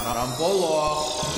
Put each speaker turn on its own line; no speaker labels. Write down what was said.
Rampolok.